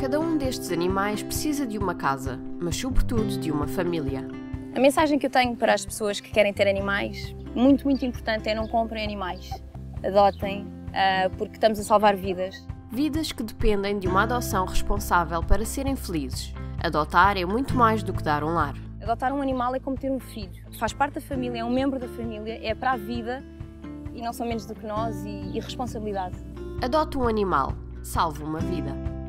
Cada um destes animais precisa de uma casa, mas sobretudo de uma família. A mensagem que eu tenho para as pessoas que querem ter animais, muito, muito importante, é não comprem animais. Adotem, ah, porque estamos a salvar vidas. Vidas que dependem de uma adoção responsável para serem felizes. Adotar é muito mais do que dar um lar. Adotar um animal é como ter um filho. Faz parte da família, é um membro da família, é para a vida e não são menos do que nós e, e responsabilidade. Adote um animal, salve uma vida.